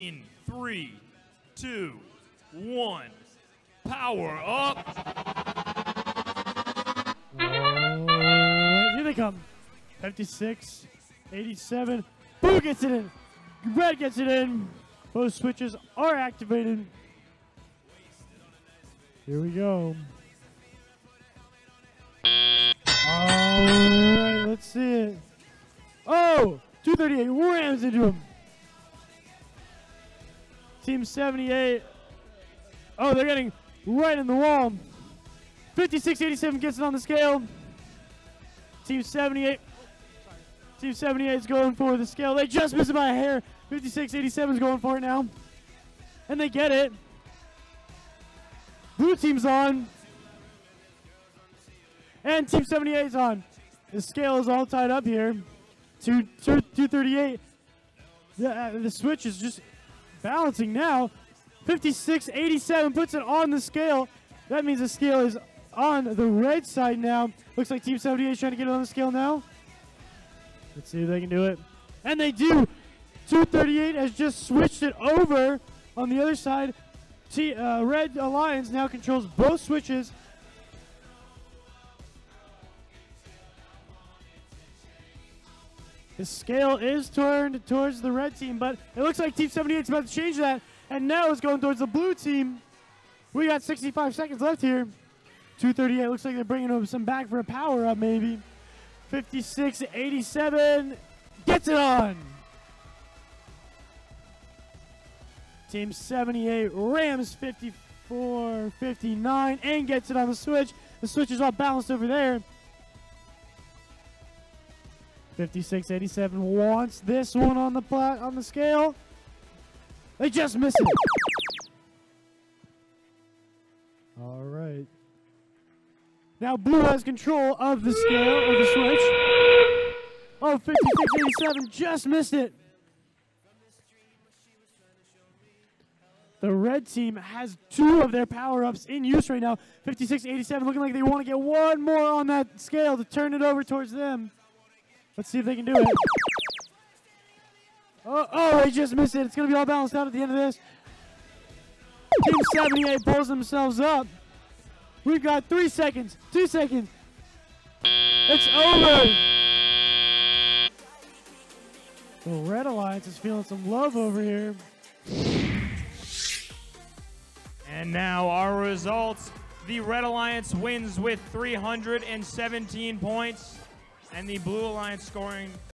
In three, two, one, power up. Here they come. 56, 87. Blue gets it in. Red gets it in. Both switches are activated. Here we go. Alright, let's see it. Oh! 238 rams into him. Team 78. Oh, they're getting right in the wall. 5687 gets it on the scale. Team 78. Team 78 is going for the scale. They just missed it by a hair. 5687 is going for it now. And they get it. Blue team's on. And Team 78 is on. The scale is all tied up here. Two, two, 238. The, uh, the switch is just balancing now. 5687 puts it on the scale. That means the scale is on the red side now. Looks like Team 78 is trying to get it on the scale now. Let's see if they can do it. And they do. 238 has just switched it over on the other side. T uh, Red Alliance now controls both switches. The scale is turned towards the red team, but it looks like Team 78 is about to change that. And now it's going towards the blue team. We got 65 seconds left here. 238 looks like they're bringing him some back for a power up, maybe. 56 87 gets it on. Team 78 Rams 54 59 and gets it on the switch. The switch is all balanced over there. 56 87 wants this one on the plat on the scale. They just miss it. All right. Now blue has control of the scale of the switch. Oh, 5687 just missed it. The red team has two of their power-ups in use right now. 5687 looking like they want to get one more on that scale to turn it over towards them. Let's see if they can do it. Oh, oh, they just missed it. It's going to be all balanced out at the end of this. Team 78 pulls themselves up. We've got three seconds, two seconds. It's over. The Red Alliance is feeling some love over here. And now our results. The Red Alliance wins with 317 points, and the Blue Alliance scoring